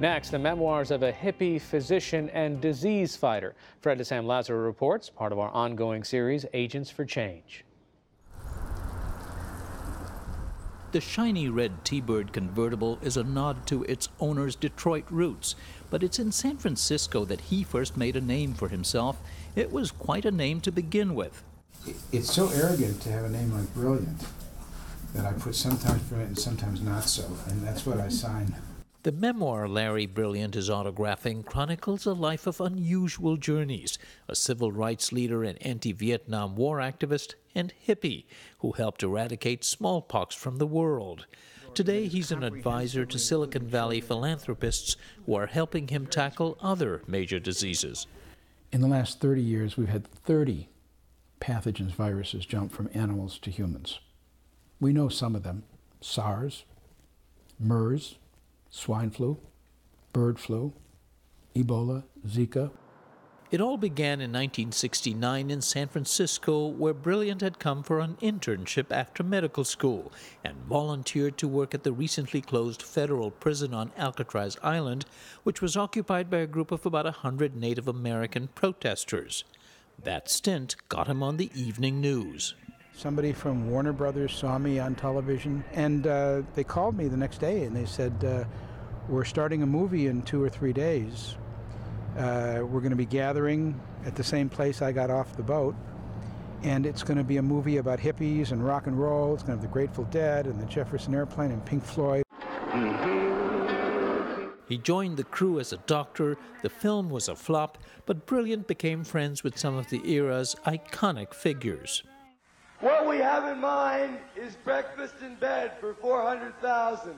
Next, the memoirs of a hippie, physician, and disease fighter. Fred de Sam Lazaro reports, part of our ongoing series, Agents for Change. The shiny red T-Bird convertible is a nod to its owner's Detroit roots, but it's in San Francisco that he first made a name for himself. It was quite a name to begin with. It's so arrogant to have a name like Brilliant that I put sometimes brilliant and sometimes not so, and that's what I sign. The memoir Larry Brilliant is autographing chronicles a life of unusual journeys. A civil rights leader and anti Vietnam War activist, and hippie who helped eradicate smallpox from the world. Today, he's an advisor to Silicon Valley philanthropists who are helping him tackle other major diseases. In the last 30 years, we've had 30 pathogens, viruses jump from animals to humans. We know some of them SARS, MERS, swine flu, bird flu, Ebola, Zika. It all began in 1969 in San Francisco, where Brilliant had come for an internship after medical school and volunteered to work at the recently closed federal prison on Alcatraz Island, which was occupied by a group of about 100 Native American protesters. That stint got him on the evening news. Somebody from Warner Brothers saw me on television, and uh, they called me the next day and they said, uh, We're starting a movie in two or three days. Uh, we're going to be gathering at the same place I got off the boat, and it's going to be a movie about hippies and rock and roll. It's going to have the Grateful Dead and the Jefferson Airplane and Pink Floyd. He joined the crew as a doctor. The film was a flop, but Brilliant became friends with some of the era's iconic figures. What we have in mind is breakfast in bed for 400,000.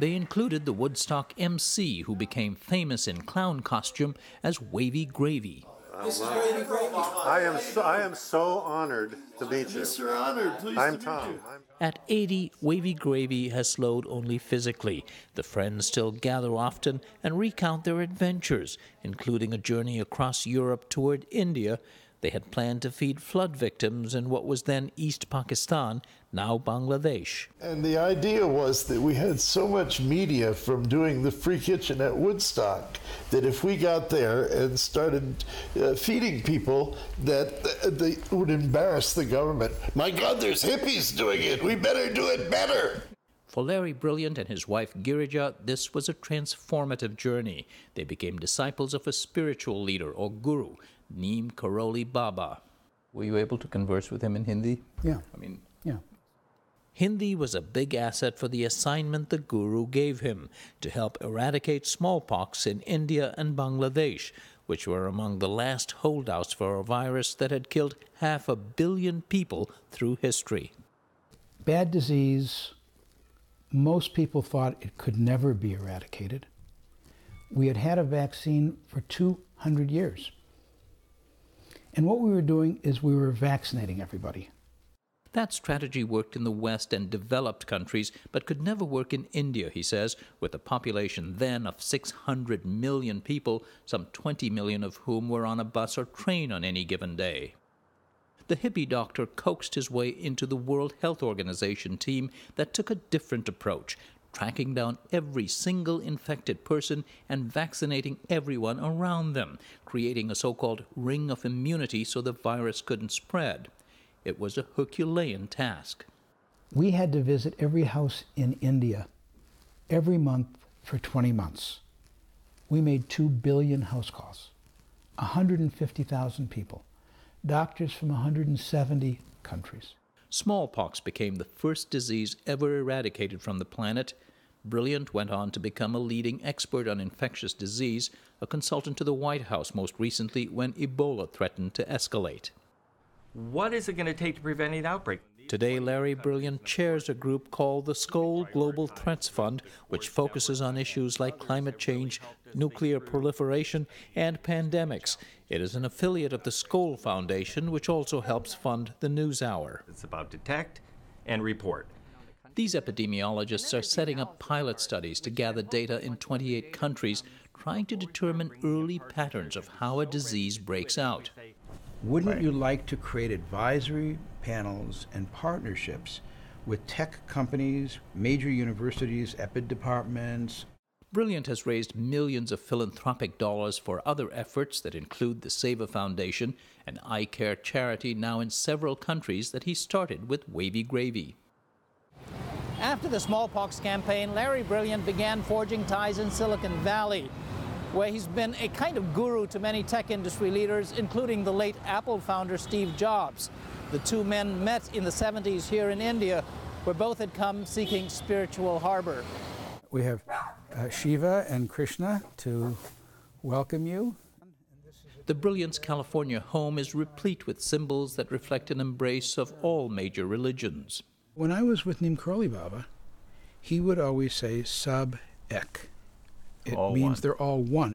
They included the Woodstock MC, who became famous in clown costume as Wavy Gravy. This is Wavy Gravy. I am so, I am so honored to meet you. Mr. Honored, pleased I'm to Tom. meet you. At 80, Wavy Gravy has slowed only physically. The friends still gather often and recount their adventures, including a journey across Europe toward India. They had planned to feed flood victims in what was then East Pakistan, now Bangladesh. And the idea was that we had so much media from doing the free kitchen at Woodstock that if we got there and started uh, feeding people, that they would embarrass the government. My God, there's hippies doing it. We better do it better. For Larry Brilliant and his wife Girija, this was a transformative journey. They became disciples of a spiritual leader or guru, Neem Karoli Baba. Were you able to converse with him in Hindi? Yeah, I mean, yeah. Hindi was a big asset for the assignment the guru gave him to help eradicate smallpox in India and Bangladesh, which were among the last holdouts for a virus that had killed half a billion people through history. Bad disease, most people thought it could never be eradicated. We had had a vaccine for 200 years. And what we were doing is we were vaccinating everybody. That strategy worked in the West and developed countries, but could never work in India, he says, with a population then of 600 million people, some 20 million of whom were on a bus or train on any given day. The hippie doctor coaxed his way into the World Health Organization team that took a different approach, tracking down every single infected person and vaccinating everyone around them, creating a so called ring of immunity so the virus couldn't spread. It was a Herculean task. We had to visit every house in India every month for 20 months. We made 2 billion house calls, 150,000 people, doctors from 170 countries. Smallpox became the first disease ever eradicated from the planet. Brilliant went on to become a leading expert on infectious disease, a consultant to the White House most recently when Ebola threatened to escalate. What is it going to take to prevent an outbreak? Today, Larry Brilliant chairs a group called the Skoll Global Threats Fund, which focuses on issues like climate change, nuclear proliferation, and pandemics. It is an affiliate of the Skoll Foundation, which also helps fund the NewsHour. It's about detect and report. These epidemiologists are setting up pilot studies to gather data in 28 countries, trying to determine early patterns of how a disease breaks out. Wouldn't you like to create advisory panels and partnerships with tech companies, major universities, EPID departments. Brilliant has raised millions of philanthropic dollars for other efforts that include the Seva Foundation, an eye care charity now in several countries that he started with Wavy Gravy. After the smallpox campaign, Larry Brilliant began forging ties in Silicon Valley, where he's been a kind of guru to many tech industry leaders, including the late Apple founder Steve Jobs. The two men met in the 70s here in India, where both had come seeking spiritual harbor. We have uh, Shiva and Krishna to welcome you. The Brilliant's California home is replete with symbols that reflect an embrace of all major religions. When I was with Neem Karoli Baba, he would always say sub ek. It All means one. they're all one.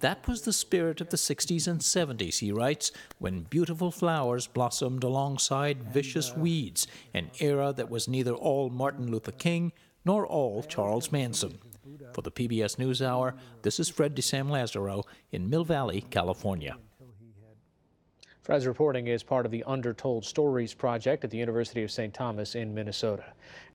That was the spirit of the 60s and 70s, he writes, when beautiful flowers blossomed alongside vicious uh, weeds, an era that was neither all Martin Luther King nor all Charles Manson. For the PBS NewsHour, this is Fred de Sam Lazaro in Mill Valley, California. Fred's reporting is part of the Undertold Stories project at the University of St. Thomas in Minnesota.